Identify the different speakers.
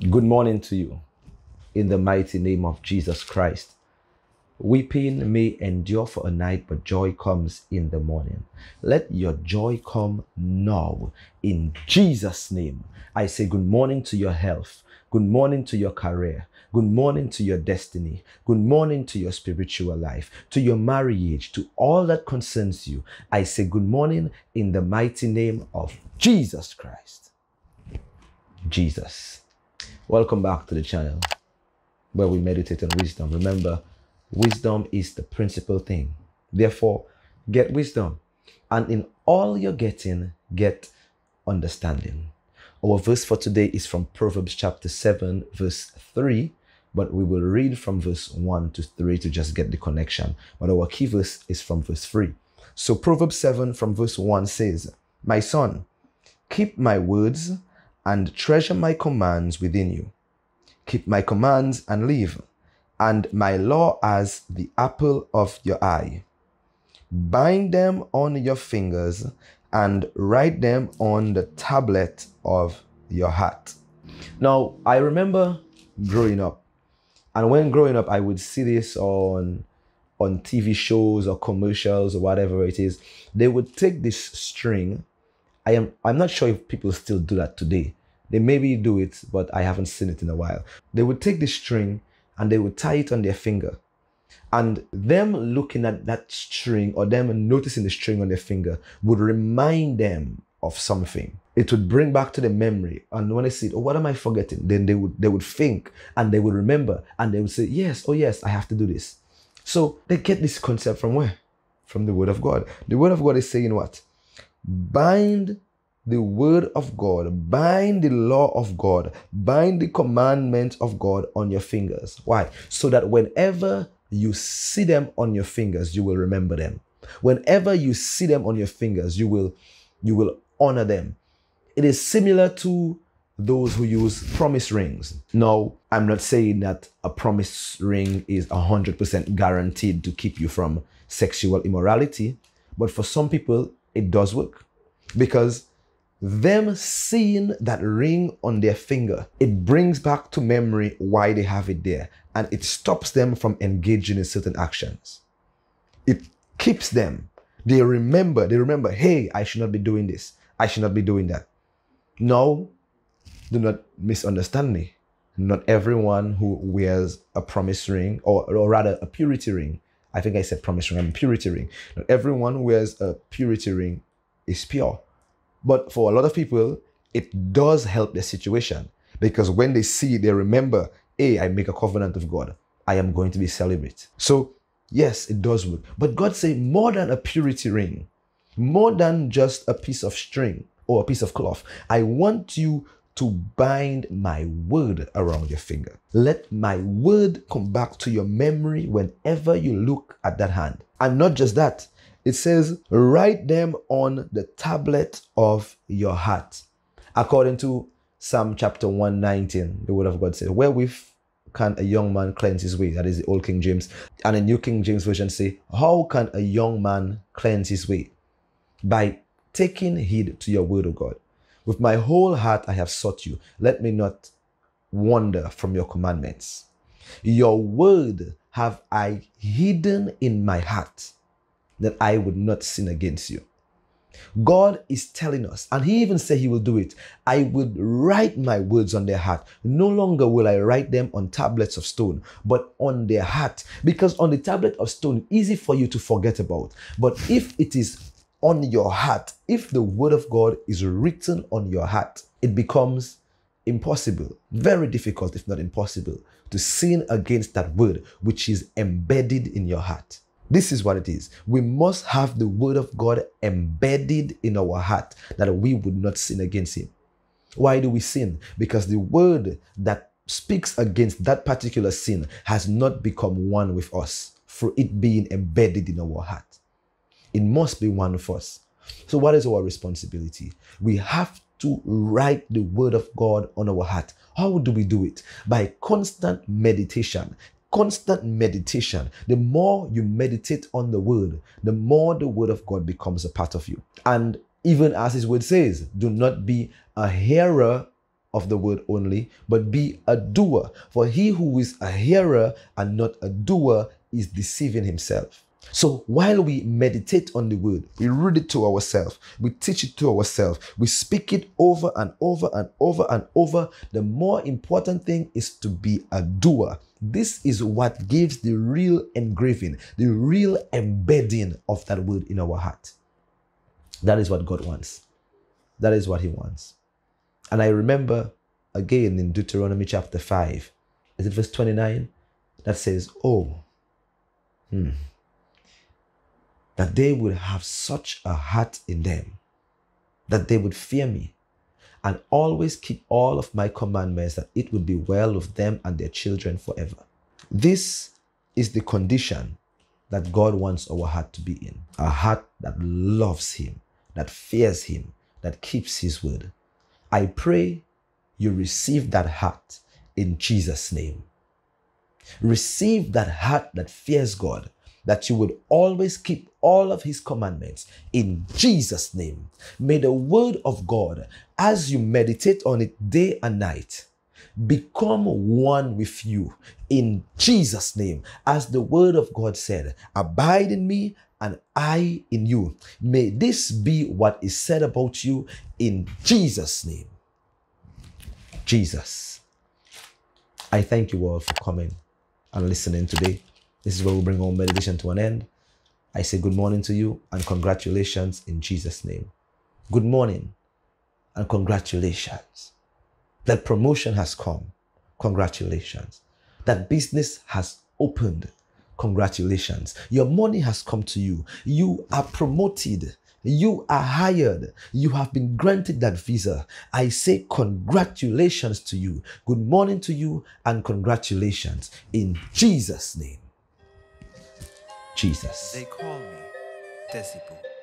Speaker 1: Good morning to you in the mighty name of Jesus Christ. Weeping may endure for a night, but joy comes in the morning. Let your joy come now in Jesus' name. I say good morning to your health, good morning to your career, good morning to your destiny, good morning to your spiritual life, to your marriage, to all that concerns you. I say good morning in the mighty name of Jesus Christ. Jesus. Welcome back to the channel where we meditate on wisdom. Remember, wisdom is the principal thing. Therefore, get wisdom. And in all you're getting, get understanding. Our verse for today is from Proverbs chapter 7, verse 3, but we will read from verse 1 to 3 to just get the connection. But our key verse is from verse 3. So Proverbs 7 from verse 1 says, My son, keep my words and treasure my commands within you. Keep my commands and live, and my law as the apple of your eye. Bind them on your fingers and write them on the tablet of your heart. Now, I remember growing up, and when growing up, I would see this on on TV shows or commercials or whatever it is. They would take this string. I am I'm not sure if people still do that today. They maybe do it, but I haven't seen it in a while. They would take the string and they would tie it on their finger. And them looking at that string or them noticing the string on their finger would remind them of something. It would bring back to the memory. And when they see it, oh, what am I forgetting? Then they would they would think and they would remember and they would say, Yes, oh yes, I have to do this. So they get this concept from where? From the word of God. The word of God is saying what? Bind the word of God, bind the law of God, bind the commandment of God on your fingers. Why? So that whenever you see them on your fingers, you will remember them. Whenever you see them on your fingers, you will you will honor them. It is similar to those who use promise rings. No, I'm not saying that a promise ring is 100% guaranteed to keep you from sexual immorality, but for some people, it does work because them seeing that ring on their finger, it brings back to memory why they have it there and it stops them from engaging in certain actions. It keeps them. They remember, they remember, hey, I should not be doing this. I should not be doing that. No, do not misunderstand me. Not everyone who wears a promise ring, or, or rather a purity ring, I think I said promise ring, I'm purity ring. Not everyone wears a purity ring is pure. But for a lot of people, it does help their situation because when they see, they remember, hey, I make a covenant of God. I am going to be celibate. So, yes, it does work. But God say more than a purity ring, more than just a piece of string or a piece of cloth. I want you to bind my word around your finger. Let my word come back to your memory whenever you look at that hand. And not just that, it says, write them on the tablet of your heart. According to Psalm chapter 119, the word of God says, Wherewith can a young man cleanse his way? That is the Old King James. And the New King James Version say, How can a young man cleanse his way? By taking heed to your word, O God. With my whole heart I have sought you. Let me not wander from your commandments. Your word have I hidden in my heart that I would not sin against you. God is telling us, and He even said He will do it. I would write my words on their heart. No longer will I write them on tablets of stone, but on their heart. Because on the tablet of stone, easy for you to forget about. But if it is on your heart, if the word of God is written on your heart, it becomes impossible, very difficult, if not impossible, to sin against that word which is embedded in your heart. This is what it is. We must have the word of God embedded in our heart that we would not sin against him. Why do we sin? Because the word that speaks against that particular sin has not become one with us for it being embedded in our heart. It must be one of us. So, what is our responsibility? We have to write the word of God on our heart. How do we do it? By constant meditation, constant meditation, the more you meditate on the word, the more the word of God becomes a part of you. And even as his word says, do not be a hearer of the word only, but be a doer. For he who is a hearer and not a doer is deceiving himself. So while we meditate on the word, we read it to ourselves, we teach it to ourselves, we speak it over and over and over and over. The more important thing is to be a doer. This is what gives the real engraving, the real embedding of that word in our heart. That is what God wants. That is what He wants. And I remember again in Deuteronomy chapter 5, is it verse 29? That says, Oh, hmm, that they would have such a heart in them that they would fear me and always keep all of my commandments, that it would be well with them and their children forever. This is the condition that God wants our heart to be in a heart that loves Him, that fears Him, that keeps His word. I pray you receive that heart in Jesus' name. Receive that heart that fears God, that you would always keep all of his commandments in Jesus' name. May the word of God, as you meditate on it day and night, become one with you in Jesus' name. As the word of God said, abide in me and I in you. May this be what is said about you in Jesus' name. Jesus. I thank you all for coming and listening today. This is where we bring our meditation to an end. I say good morning to you and congratulations in Jesus' name. Good morning and congratulations. That promotion has come. Congratulations. That business has opened. Congratulations. Your money has come to you. You are promoted. You are hired. You have been granted that visa. I say congratulations to you. Good morning to you and congratulations in Jesus' name. Jesus.
Speaker 2: They call me.